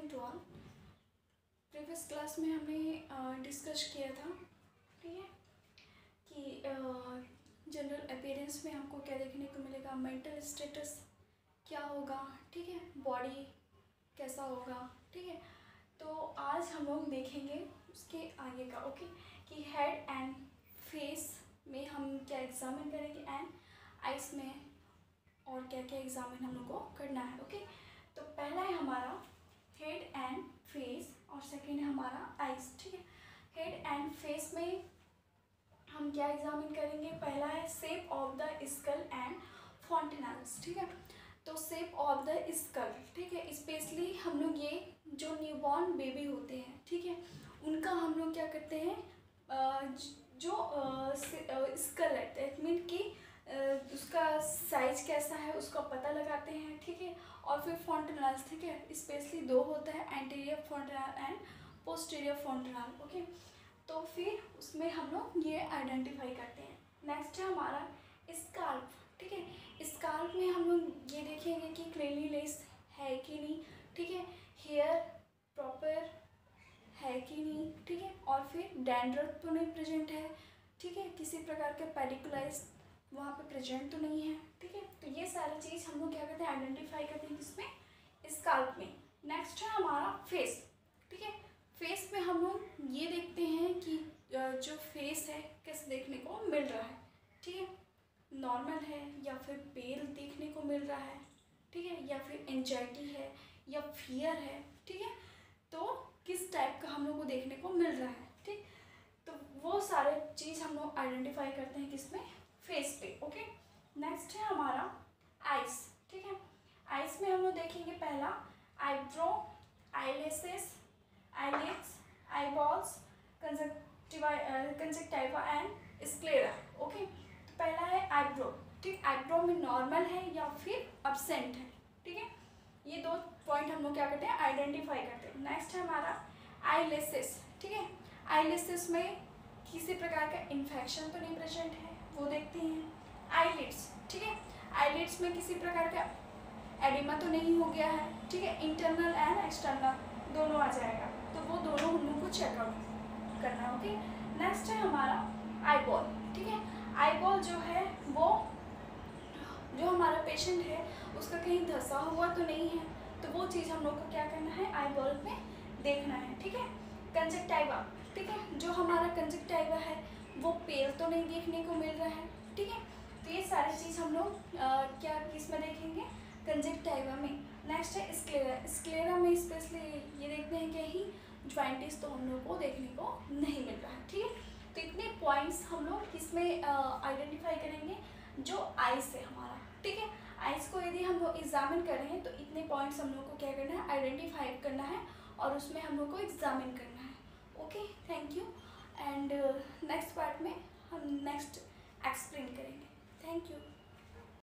Afternoon to all previous class में हमने discuss किया था, ठीक है? कि जनरल अपेयरेंस में हमको क्या देखने को मिलेगा मेंटल स्टेटस क्या होगा, ठीक है? बॉडी कैसा होगा, ठीक है? तो आज हम लोग देखेंगे उसके आगे का ओके कि हेड एंड फेस में हम क्या एग्जामिन करेंगे एंड आइस में और क्या क्या एग्जामिन हम लोग को करना है ओके तो पहला है हमारा हेड एंड फेस और सेकेंड है हमारा आइस ठीक है? हेड एंड फेस में हम क्या एग्जामिन करेंगे? पहला है shape of the skull and fontanelles ठीक है? तो सेप ऑफ़ द स्कल ठीक है? स्पेशली हम लोग ये जो न्यूबॉर्न बेबी होते हैं, ठीक है? उनका हम लोग क्या करते हैं जो स्कल है दैट मीन कि उसका साइज़ कैसा है उसका पता लगाते हैं, ठीक है? और फिर फॉन्टनाल ठीक है? स्पेशली दो होता है anterior fontanelle and posterior fontanelle okay तो फिर उसमें हम लोग ये आइडेंटिफाई करते हैं। नेक्स्ट है हमारा स्काल्प ठीक है? स्काल्प में हम लोग ये देखेंगे कि क्लिनलीनेस है कि नहीं, ठीक है? हेयर प्रॉपर है कि नहीं, ठीक है? और फिर डैंड्रफ तो नहीं प्रेजेंट है, ठीक है? किसी प्रकार के पेडिकुलाइज वहाँ पे प्रेजेंट तो नहीं है, ठीक है? तो ये सारी चीज़ हम लोग क्या करते हैं आइडेंटिफाई करते हैं किसमें? स्काल्प में। नेक्स्ट है हमारा फेस ठीक है? फेस में हम लोग ये देखते हैं कि जो फेस है, कैसे देखने को मिल रहा है, ठीक है? नॉर्मल है या फिर पेल देखने को मिल रहा है, ठीक है? या फिर एंजाइटी है या फियर है, ठीक है? तो किस टाइप का हम लोग को देखने को मिल रहा है, ठीक? तो वो सारे चीज़ हम लोग आइडेंटिफाई करते हैं किसमें? फेस पे ओके नेक्स्ट है हमारा आइस ठीक है? आइस में हम लोग देखेंगे पहला eyebrow eyelashes eyelids eyeballs conjunctiva and sclera okay तो पहला है आईब्रो ठीक? आईब्रो में नॉर्मल है या फिर अबसेंट है, ठीक है? ये दो पॉइंट हम लोग क्या करते हैं? आइडेंटिफाई करते हैं। नेक्स्ट है हमारा आईलेसेस ठीक है? आईलेसेस में किसी प्रकार का इन्फेक्शन तो नहीं प्रेजेंट है, वो देखते हैं। आईलिड्स ठीक है? आईलिड्स में किसी प्रकार का एडिमा तो नहीं हो गया है, ठीक है? इंटरनल एंड एक्सटर्नल दोनों आ जाएगा। तो वो दोनों हम लोग को चेकआउट करना ओके नेक्स्ट है हमारा आईबॉल ठीक है? आईबॉल जो है, वो जो हमारा पेशेंट है, उसका कहीं धसा हुआ तो नहीं है। तो वो चीज़ हम लोग को क्या करना है आईबॉल में देखना है, ठीक है? कंजक्टाइवा ठीक है? जो हमारा कंजक्टाइवा है, वो पेल तो नहीं देखने को मिल रहा है, ठीक है? तो ये सारी चीज़ हम लोग क्या, किसमें देखेंगे? कंजक्टाइवा में। नेक्स्ट है स्क्लेरा स्क्लेरा में स्पेशली ये देखते हैं कि ही ज्वाइंटिस तो हम लोग को देखने को नहीं मिल रहा है, ठीक है? तो इतने पॉइंट्स हम लोग किसमें आइडेंटिफाई करेंगे जो आइस है हमारा, ठीक है? आइस को यदि हम लोग एग्जामिन कर रहे हैं तो इतने पॉइंट्स हम लोग को क्या करना है? आइडेंटिफाई करना है और उसमें हम लोग को एग्जामिन करना है। Okay thank you and next part में हम नेक्स्ट एक्सप्लेन करेंगे। Thank you